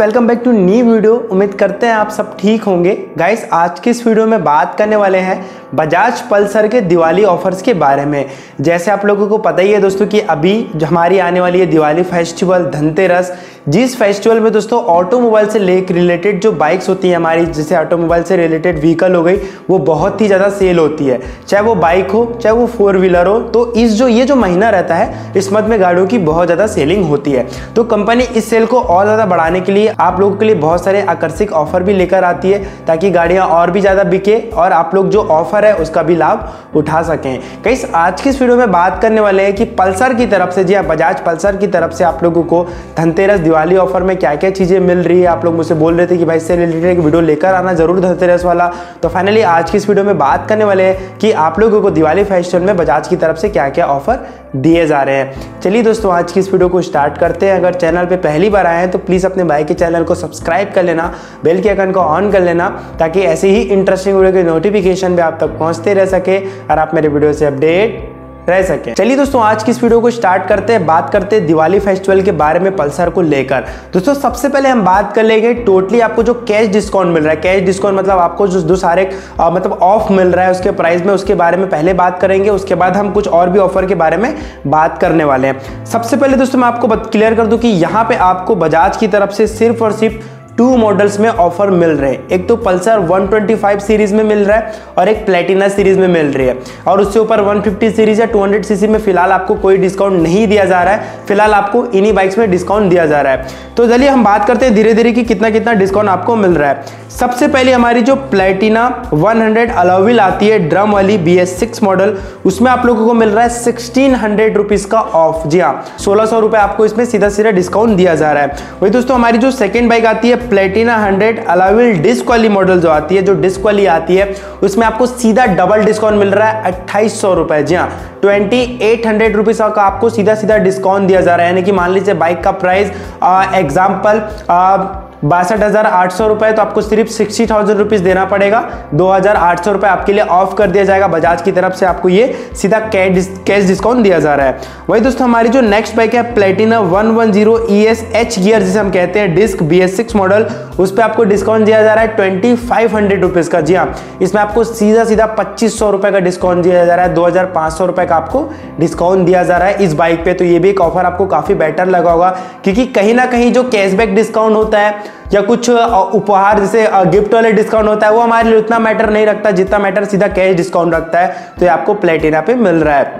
Welcome back to new video उम्मीद करते हैं आप सब ठीक होंगे। गाइस आज की इस वीडियो में बात करने वाले हैं बजाज पल्सर के दिवाली ऑफर्स के बारे में। जैसे आप लोगों को पता ही है दोस्तों कि अभी जो हमारी आने वाली है दिवाली फेस्टिवल धनतेरस, जिस फेस्टिवल में दोस्तों ऑटोमोबाइल से ले रिलेटेड जो बाइक्स होती हैं हमारी, जैसे ऑटोमोबाइल से रिलेटेड व्हीकल हो गई, वो बहुत ही ज़्यादा सेल होती है। चाहे वो बाइक हो, चाहे वो फोर व्हीलर हो तो इस जो, ये जो महीना रहता है, इस मत में गाड़ियों की बहुत ज़्यादा सेलिंग होती है। तो कंपनी इस सेल को और ज़्यादा बढ़ाने के लिए आप लोगों के लिए बहुत सारे आकर्षक ऑफ़र भी लेकर आती है, ताकि गाड़ियाँ और भी ज़्यादा बिके और आप लोग जो ऑफ़र है उसका भी लाभ उठा सकें। कई आज की इस वीडियो में बात करने वाले हैं कि पल्सर की तरफ़ से जी हाँ बजाज पल्सर की तरफ़ से आप लोगों को धनतेरस दिवाली ऑफ़र में क्या क्या चीज़ें मिल रही है, आप लोग मुझसे बोल रहे थे कि भाई इससे रिलेटेड एक वीडियो लेकर आना ज़रूर धनतेरस वाला। तो फाइनली आज की इस वीडियो में बात करने वाले हैं कि आप लोगों को दिवाली फेस्टिवल में बजाज की तरफ़ से क्या क्या ऑफ़र दिए जा रहे हैं। चलिए दोस्तों, आज की इस वीडियो को स्टार्ट करते हैं। अगर चैनल पे पहली बार आए हैं तो प्लीज़ अपने भाई के चैनल को सब्सक्राइब कर लेना, बेल के आइकन को ऑन कर लेना, ताकि ऐसे ही इंटरेस्टिंग वीडियो के नोटिफिकेशन भी आप तक पहुँचते रह सके और आप मेरे वीडियो से अपडेट रह सके। चलिए दोस्तों, आज की इस वीडियो को स्टार्ट करते हैं। बात करते हैं दिवाली फेस्टिवल के बारे में पल्सर को लेकर। दोस्तों, सबसे पहले हम बात कर लेंगे टोटली आपको जो कैश डिस्काउंट मिल रहा है। कैश डिस्काउंट मतलब आपको जो जो सारे मतलब ऑफ़ मिल रहा है उसके प्राइस में, उसके बारे में पहले बात करेंगे। उसके बाद हम कुछ और भी ऑफ़र के बारे में बात करने वाले हैं। सबसे पहले दोस्तों, मैं आपको क्लियर कर दूँ कि यहाँ पे आपको बजाज की तरफ़ से सिर्फ़ और सिर्फ़ टू मॉडल्स में ऑफ़र मिल रहे हैं। एक तो पल्सर 125 सीरीज़ में मिल रहा है और एक प्लेटिना सीरीज़ में मिल रही है। और उससे ऊपर 150 सीरीज़ या 200 सीसी में फ़िलहाल आपको कोई डिस्काउंट नहीं दिया जा रहा है। फ़िलहाल आपको इन्हीं बाइक्स में डिस्काउंट दिया जा रहा है। तो चलिए हम बात करते हैं धीरे धीरे कि कितना कितना डिस्काउंट आपको मिल रहा है। सबसे पहले हमारी जो प्लेटिना 100 अलाविल आती है ड्रम वाली बी एस मॉडल उसमें आप लोगों को मिल रहा है सिक्सटीन हंड्रेड रुपीज़ का ऑफ़ जी हाँ सोलह सौ आपको इसमें सीधा सीधा डिस्काउंट दिया जा रहा है। वही दोस्तों, हमारी जो सेकेंड बाइक आती है प्लेटिना 100 अलाविल डिस्क वाली मॉडल जो आती है, जो डिस्क वाली आती है, उसमें आपको सीधा डबल डिस्काउंट मिल रहा है, अट्ठाईस सौ रुपए। जी हाँ ट्वेंटी एट हंड्रेड रुपीज़ का आपको सीधा सीधा डिस्काउंट दिया जा रहा है, यानी कि मान लीजिए बाइक का प्राइस एग्ज़ाम्पल बासठ हज़ार आठ सौ रुपए तो आपको सिर्फ़ सिक्सटी थाउज़ेंड रुपीज़ देना पड़ेगा। दो हज़ार आठ सौ रुपए आपके लिए ऑफ़ कर दिया जाएगा। बजाज की तरफ़ से आपको ये सीधा कैश डिस्काउंट दिया जा रहा है। वही दोस्तों, हमारी जो नेक्स्ट बाइक है Platina one one zero E S H gear जिसे हम कहते हैं disc B S six model उस पर आपको डिस्काउंट दिया जा रहा है ट्वेंटी फाइव हंड्रेड रुपीज़ का। जी हाँ इसमें आपको सीधा सीधा पच्चीस सौ रुपए का डिस्काउंट दिया जा रहा है। दो हज़ार पाँच सौ रुपए का आपको डिस्काउंट दिया जा रहा है इस बाइक पे। तो ये भी एक ऑफ़र आपको काफ़ी बेटर लगा होगा, क्योंकि कहीं ना कहीं जो कैशबैक डिस्काउंट होता है या कुछ उपहार, जैसे गिफ्ट वाले डिस्काउंट होता है, वो हमारे लिए उतना मैटर नहीं रखता जितना मैटर सीधा कैश डिस्काउंट रखता है। तो ये आपको प्लेटिना पे मिल रहा है।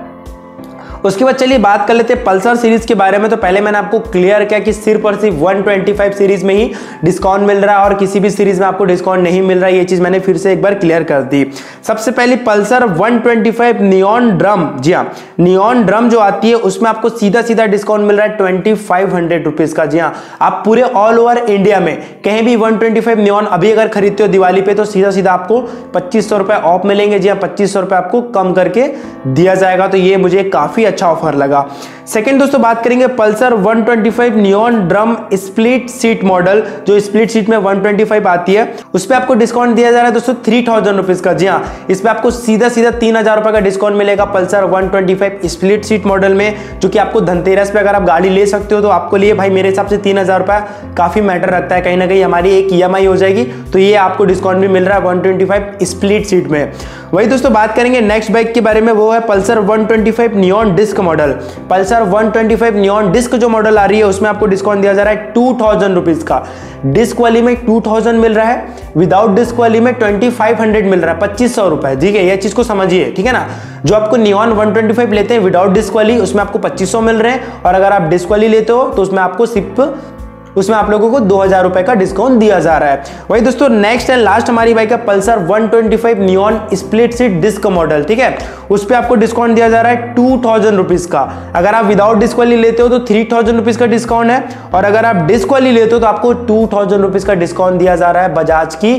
उसके बाद चलिए बात कर लेते हैं पल्सर सीरीज़ के बारे में। तो पहले मैंने आपको क्लियर किया कि सिर्फ़ और सिर्फ़ 125 सीरीज़ में ही डिस्काउंट मिल रहा है और किसी भी सीरीज़ में आपको डिस्काउंट नहीं मिल रहा। है ये चीज़ मैंने फिर से एक बार क्लियर कर दी। सबसे पहले पल्सर 125 नियॉन ड्रम। जी हाँ नियॉन ड्रम जो आती है, उसमें आपको सीधा सीधा डिस्काउंट मिल रहा है ट्वेंटी फाइव हंड्रेड रुपीज़ का। जी हाँ आप पूरे ऑल ओवर इंडिया में कहीं भी वन ट्वेंटी फाइव अभी अगर खरीदते हो दिवाली पे तो सीधा सीधा आपको पच्चीस सौ रुपए ऑफ़ मिलेंगे। जी हाँ पच्चीस सौ रुपए आपको कम करके दिया जाएगा। तो ये मुझे काफ़ी अच्छा ऑफ़र लगा। सेकंड दोस्तों बात करेंगे Pulsar 125 Neon drum split seat model जो स्प्लिट सीट में 125 आती है। उस पर आपको डिस्काउंट दिया जा रहा है दोस्तों थ्री थाउज़ेंड रुपीज़ का। जी हाँ इस पर आपको सीधा सीधा तीन हज़ार रुपए का डिस्काउंट मिलेगा पल्सर 125 स्प्लिट सीट मॉडल में, जो कि आपको धनतेरस पे अगर आप गाड़ी ले सकते हो तो आपको लिए भाई मेरे हिसाब से तीन काफ़ी मैटर रखता है। कहीं ना कहीं हमारी एक ई हो जाएगी तो ये आपको डिस्काउंट भी मिल रहा है वन स्प्लिट सीट में। वही दोस्तों बात करेंगे नेक्स्ट बाइक के बारे में, वो है Pulsar 125 Neon disc model Pulsar 125 Neon disc जो मॉडल आ रही है, उसमें आपको डिस्काउंट दिया जा रहा है टू थाउज़ेंड रुपीज़ का। डिस्क वाली में टू थाउज़ेंड मिल रहा है विदाउट डिस्क वाली में ट्वेंटी फाइव हंड्रेड मिल रहा है, पच्चीस सौ रुपए। ठीक है यह चीज़ को समझिए, ठीक है ना? जो आपको नियॉन 125 लेते हैं विदाउट डिस्क वाली, उसमें आपको पच्चीस मिल रहे हैं, और अगर आप डिस्क वाली लेते हो तो उसमें आपको सिर्फ़ उसमें आप लोगों को दो हज़ार रुपए का डिस्काउंट दिया जा रहा है। वही दोस्तों नेक्स्ट एंड लास्ट हमारी बाइक है Pulsar 125 neon split seat disc model ठीक है? उस पर आपको डिस्काउंट दिया जा रहा है टू थाउज़ेंड रुपीज़ का। अगर आप विदाउट डिस्क वाली लेते हो तो थ्री थाउज़ेंड रुपीज़ का डिस्काउंट है। और अगर आप डिस्क वाली लेते हो तो आपको टू थाउज़ेंड रुपीज़ का डिस्काउंट दिया जा रहा है बजाज की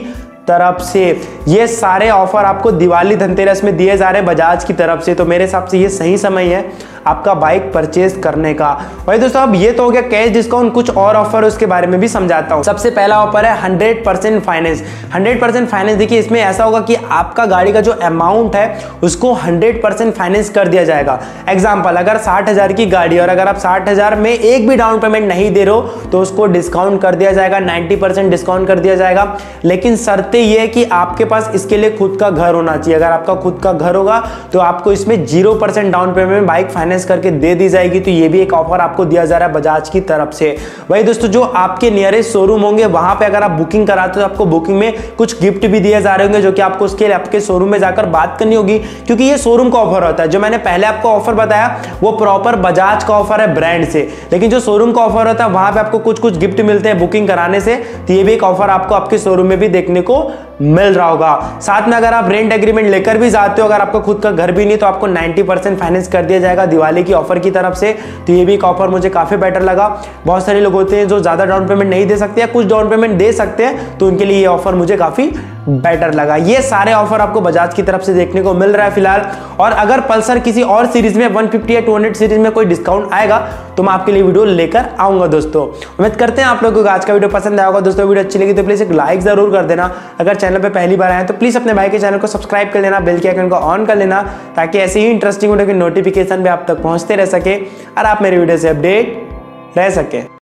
तरफ़ से। ये सारे ऑफ़र आपको दिवाली धनतेरस में दिए जा रहे हैं बजाज की तरफ़ से। तो मेरे हिसाब से ये सही समय है। आपका बाइक परचेज करने का। वही दोस्तों, अब ये तो हो गया कैश डिस्काउंट कुछ और ऑफ़र उसके बारे में भी समझाता हूँ। सबसे पहला ऑफ़र है हंड्रेड फाइनेंस हंड्रेड फाइनेंस देखिए, इसमें ऐसा होगा कि आपका गाड़ी का जो अमाउंट है, उसको हंड्रेड परसेंट फाइनेंस कर दिया जाएगा। एग्ज़ाम्पल अगर साठ हज़ार की गाड़ी और अगर आप साठ हज़ार में एक भी डाउन पेमेंट नहीं दे रहे हो तो उसको डिस्काउंट कर दिया जाएगा नाइन्टी परसेंट डिस्काउंट कर दिया जाएगा। लेकिन शर्तें ये कि आपके पास इसके लिए खुद का घर होना चाहिए। अगर आपका खुद का घर होगा तो आपको इसमें zero percent down payment bike finance करके दे दी जाएगी तो ये भी एक ऑफ़र आपको दिया जा रहा है बजाज की तरफ़ से। वही दोस्तों, जो आपके नियरेस्ट शोरूम होंगे, वहाँ पे अगर आप बुकिंग कराते हो तो आपको बुकिंग में कुछ गिफ्ट भी दिए जा रहे होंगे, जो कि आपको उसके आपके शोरूम में जाकर बात करनी होगी, क्योंकि ये शोरूम का ऑफ़र होता है। जो मैंने पहले आपको ऑफ़र बताया, वो प्रॉपर बजाज का ऑफ़र है ब्रांड से। लेकिन जो शोरूम का ऑफ़र होता है, वहाँ पर आपको कुछ कुछ गिफ्ट मिलते हैं बुकिंग कराने से तो ये भी एक ऑफ़र आपको आपके शोरूम में भी देखने को मिल रहा होगा। साथ में अगर आप रेंट एग्रीमेंट लेकर भी जाते हो, अगर आपका खुद का घर भी नहीं तो आपको 90 परसेंट फाइनेंस कर दिया जाएगा दिवाली की ऑफ़र की तरफ़ से। तो ये भी एक ऑफ़र मुझे काफ़ी बेटर लगा। बहुत सारे लोग होते हैं जो ज़्यादा डाउन पेमेंट नहीं दे सकते या कुछ डाउन पेमेंट दे सकते हैं तो उनके लिए ये ऑफ़र मुझे काफ़ी बेटर लगा। ये सारे ऑफ़र आपको बजाज की तरफ़ से देखने को मिल रहा है फ़िलहाल। और अगर पल्सर किसी और सीरीज़ में 150 या 200 सीरीज़ में कोई डिस्काउंट आएगा तो मैं आपके लिए वीडियो लेकर आऊँगा दोस्तों। उम्मीद करते हैं आप लोगों को आज का वीडियो पसंद आएगा दोस्तों, वीडियो अच्छी लगी तो प्लीज़ एक लाइक ज़रूर कर देना। अगर चैनल पर पहली बार आए तो प्लीज़ अपने भाई के चैनल को सब्सक्राइब कर लेना बेल के आइकन को ऑन कर लेना, ताकि ऐसे ही इंटरेस्टिंग वीडियो की नोटिफिकेशन भी आप तक पहुँचते रह सके और आप मेरे वीडियो से अपडेट रह सके।